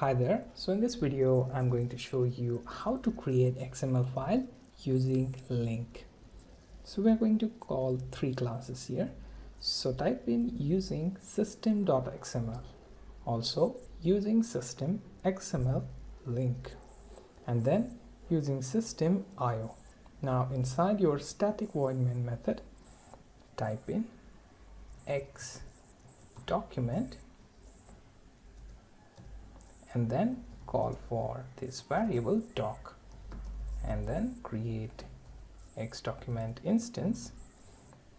Hi there. So in this video, I'm going to show you how to create XML file using LINQ. So we're going to call three classes here. So type in using system.xml. Also using system XML LINQ and then using system IO. Now inside your static void main method, type in x document and then call for this variable doc and then create x document instance.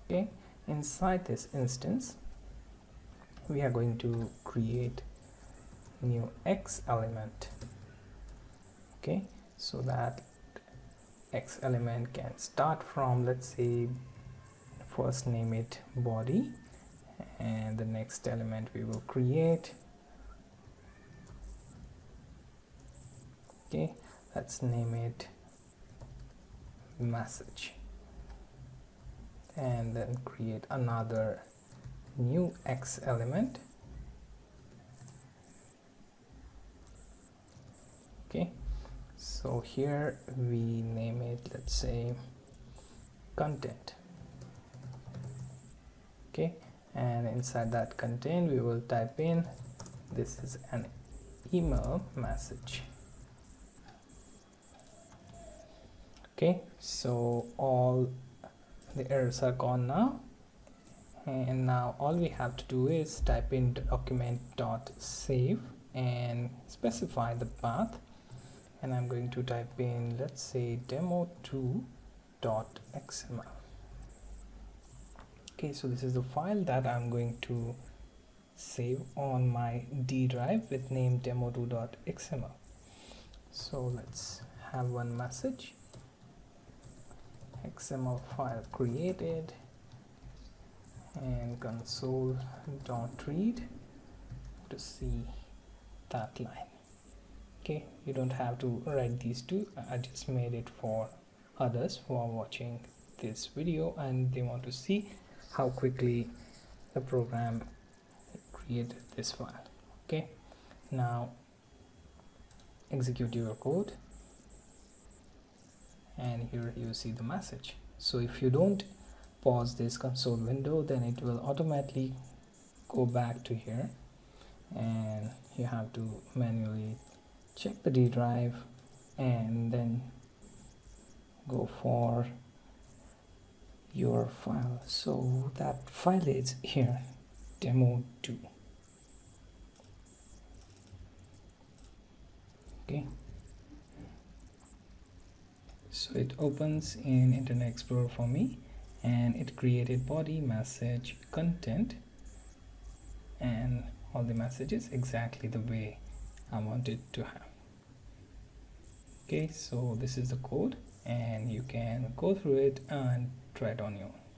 Okay inside this instance we are going to create new x element. Okay so that x element can start from let's say first name it body and the next element we will create okay let's name it message and then create another new x element. Okay. So here we name it let's say content. Okay. And inside that content we will type in this is an email message okay so all the errors are gone now. And now all we have to do is type in document dot save and specify the path. And I'm going to type in let's say demo2 dot xml okay so this is the file that I'm going to save on my D drive with name demo2.xml so let's have one message XML file created and console dot read to see that line. Okay you don't have to write these two. I just made it for others who are watching this video and they want to see how quickly the program created this file. Okay now execute your code and here you see the message. So if you don't pause this console window then it will automatically go back to here. And you have to manually check the D drive and then go for your file. So that file is here. Demo2 okay so it opens in internet explorer for me and it created body message content and all the messages exactly the way I wanted to have. Okay so this is the code and you can go through it and try it on your own